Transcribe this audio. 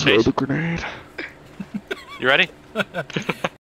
Throw the grenade. you ready?